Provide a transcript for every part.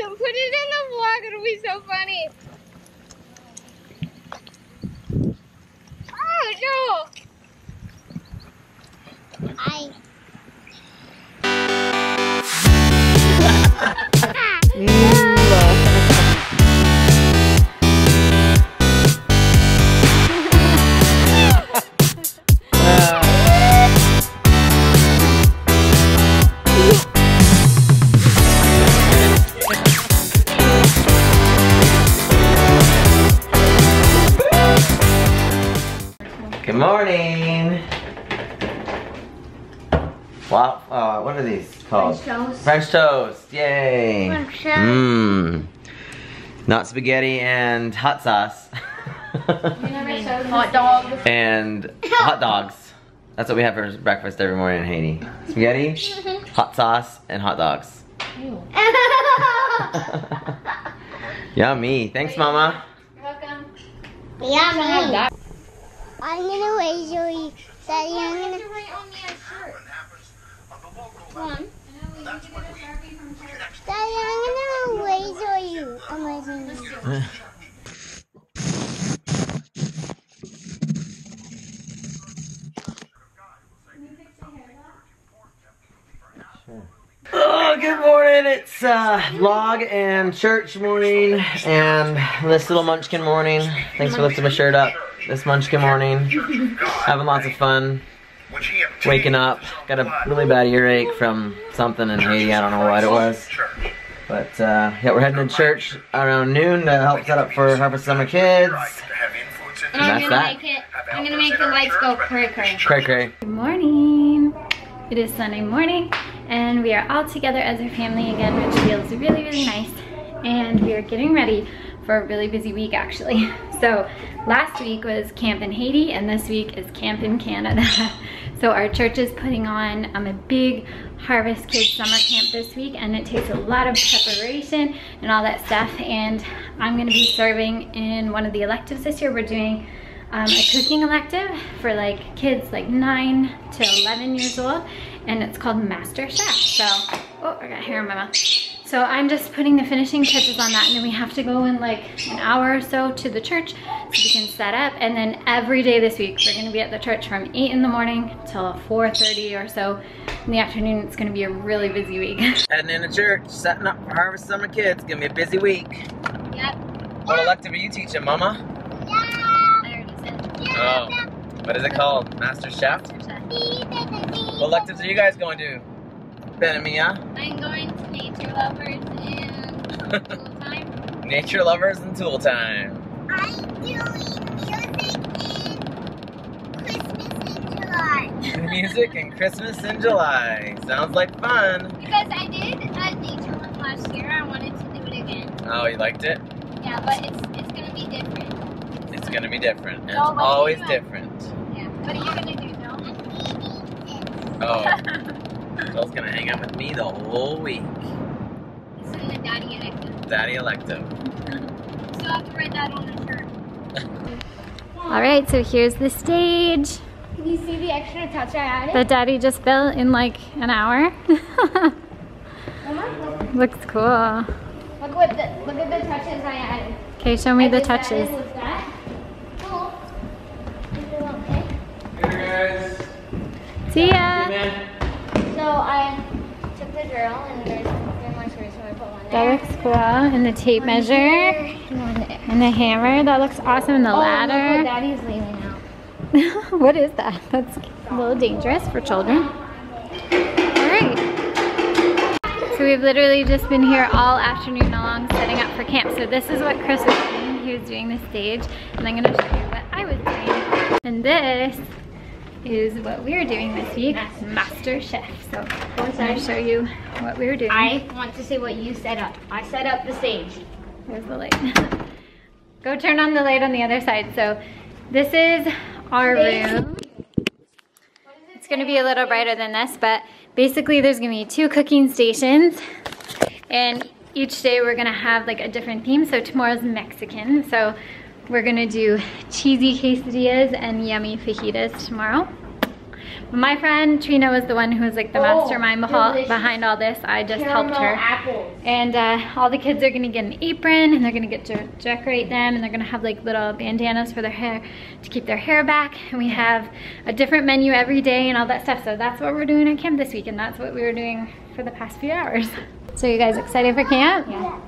So put it in the vlog. It'll be so funny. Oh no! I. Ah. Good morning. Wow, uh, what are these called? French toast. French toast. Yay. French toast. Mmm. Not spaghetti and hot sauce. Hot dog. and hot dogs. That's what we have for breakfast every morning in Haiti. Spaghetti, hot sauce, and hot dogs. Yummy. Thanks, Mama. You're Welcome. Yummy. I'm gonna wait raise you. Daddy, I'm gonna. One. Daddy, I'm gonna wait raise you. Amazing. Oh, good morning. It's uh, vlog and church morning and this little munchkin morning. Thanks for lifting my shirt up this munchkin morning. Having lots of fun. Waking up. Got a really bad earache from something in Haiti. I don't know what it was. But uh, yeah, we're heading to church around noon to help set up for Harvest Summer Kids. And I'm gonna that. make it. I'm gonna make the lights go cray cray. Cray cray. Good morning. It is Sunday morning and we are all together as a family again, which feels really, really nice. And we are getting ready for a really busy week actually. So last week was camp in Haiti and this week is camp in Canada. so our church is putting on um, a big Harvest Kids summer camp this week and it takes a lot of preparation and all that stuff. And I'm gonna be serving in one of the electives this year. We're doing um, a cooking elective for like kids like 9 to 11 years old and it's called Master Chef. So, oh, I got hair in my mouth. So I'm just putting the finishing touches on that and then we have to go in like an hour or so to the church so we can set up and then every day this week we're gonna be at the church from 8 in the morning till 4.30 or so in the afternoon. It's gonna be a really busy week. Heading into church, setting up for Harvest Summer Kids. Gonna be a busy week. Yep. What elective are you teaching, Mama? I already said. Oh, what is it called? Master Chef? What electives are you guys going to? Ben and Mia? I'm going to nature lovers and full time. Nature lovers and tool time. I'm doing music in Christmas in July. Music and Christmas in July. Sounds like fun. Because I did a nature one last year. I wanted to do it again. Oh, you liked it? Yeah, but it's it's gonna be different. It's gonna be different. And No, it's always do you want? different. Yeah. What are you gonna do, no? Oh, Joel's gonna hang out with me the whole week. It's in the daddy elective. Daddy elective. Still have to write that on the shirt. All right, so here's the stage Can you see the extra touch I added? that daddy just built in like an hour. Looks cool. Look what the look at the touches I added. Okay, show me I the touches. that. Cool. Okay? Hey guys. See ya. So I took the drill and there's That looks cool. And the tape measure. and one there. And the hammer. That looks awesome. And the Oh, ladder. Daddy's leaving out. what is that? That's a little dangerous for children. All right. So we've literally just been here all afternoon long setting up for camp. So this is what Chris was doing. He was doing the stage. And I'm gonna show you what I was doing. And this is what we're doing this week, Master Chef. So I'm gonna show you what we're doing. I want to see what you set up. I set up the stage. There's the light. Go turn on the light on the other side. So this is our room. It's gonna be a little brighter than this, but basically there's gonna be two cooking stations and each day we're gonna have like a different theme. So tomorrow's Mexican. So we're gonna do cheesy quesadillas and yummy fajitas tomorrow. My friend Trina was the one who was like the Oh, mastermind delicious. behind all this. I just helped her. apples. And uh, all the kids are gonna get an apron and they're gonna get to decorate them and they're gonna have like little bandanas for their hair to keep their hair back. And we have a different menu every day and all that stuff. So that's what we're doing at camp this week and that's what we were doing for the past few hours. So you guys excited for camp? Yeah.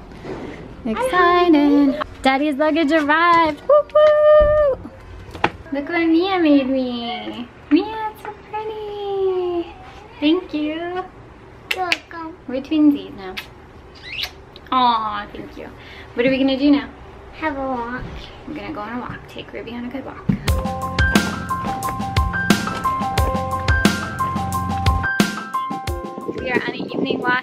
Excited. Daddy's luggage arrived. Woo woo! Look what Mia made me. Mia, it's so pretty. Thank you. You're Welcome. We're twinsies now. Aw, thank you. What are we gonna do now? Have a walk. We're gonna go on a walk. Take Ruby on a good walk. We are on an evening walk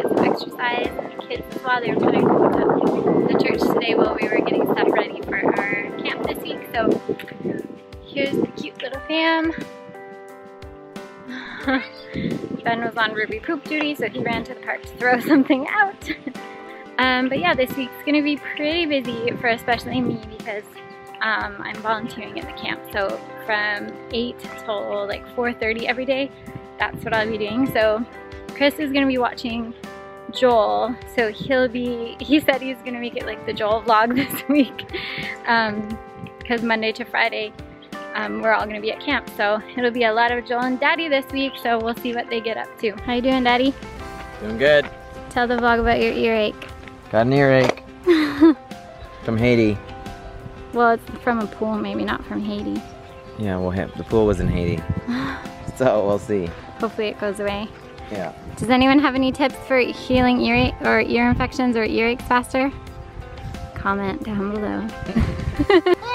get some exercise. And the kids as well, they were go to the church today while we were getting stuff ready for our camp this week. So here's the cute little fam. Ben was on Ruby poop duty, so he ran to the park to throw something out. um, but yeah, this week's gonna be pretty busy for especially me because um, I'm volunteering at the camp. So from 8 till like 4.30 every day, that's what I'll be doing. So Chris is gonna be watching Joel. So he'll be, he said he's gonna make it like the Joel vlog this week. Because Monday to Friday, um, we're all gonna be at camp. So it'll be a lot of Joel and Daddy this week. So we'll see what they get up to. How you doing, Daddy? Doing good. Tell the vlog about your earache. Got an earache from Haiti. Well, it's from a pool, maybe not from Haiti. Yeah, well, the pool was in Haiti. so we'll see. Hopefully it goes away. Yeah. Does anyone have any tips for healing ear or ear infections or earaches faster? Comment down below.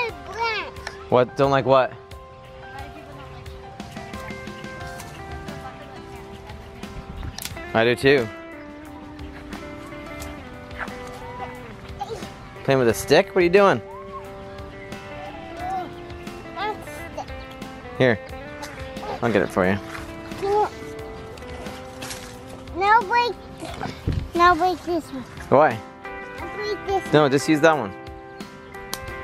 What? Don't like what? I do too. Playing with a stick? What are you doing? Here. I'll get it for you. No, break this one. Why? I'll break this No, just use that one.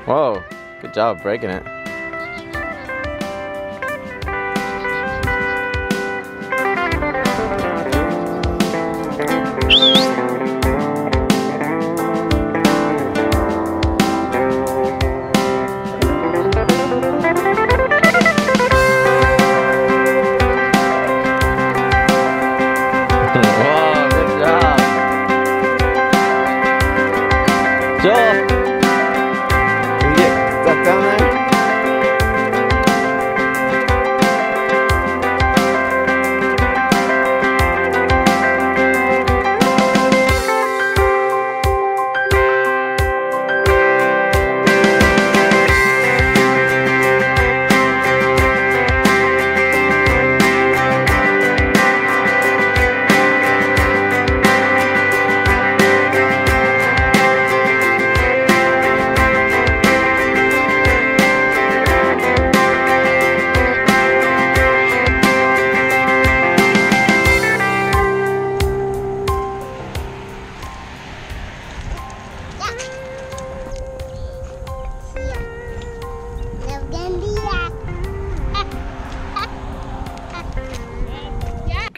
Whoa. Good job breaking it.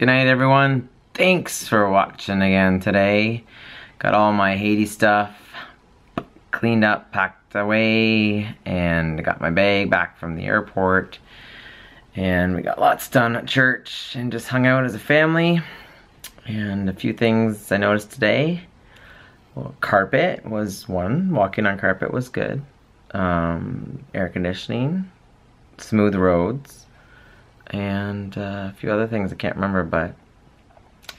Good night, everyone. Thanks for watching again today. Got all my Haiti stuff cleaned up, packed away, and got my bag back from the airport. And we got lots done at church and just hung out as a family. And a few things I noticed today. Well, carpet was one. Walking on carpet was good. Um, air conditioning, smooth roads, and uh, a few other things I can't remember, but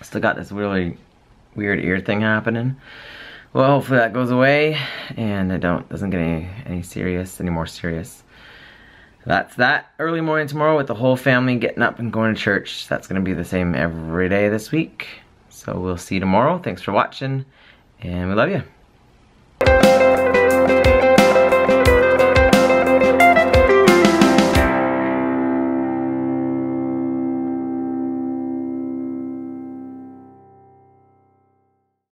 still got this really weird ear thing happening. Well, hopefully that goes away and it don't doesn't get any any serious, any more serious. That's that early morning tomorrow with the whole family getting up and going to church. That's gonna be the same every day this week. So we'll see you tomorrow. Thanks for watching, and we love you.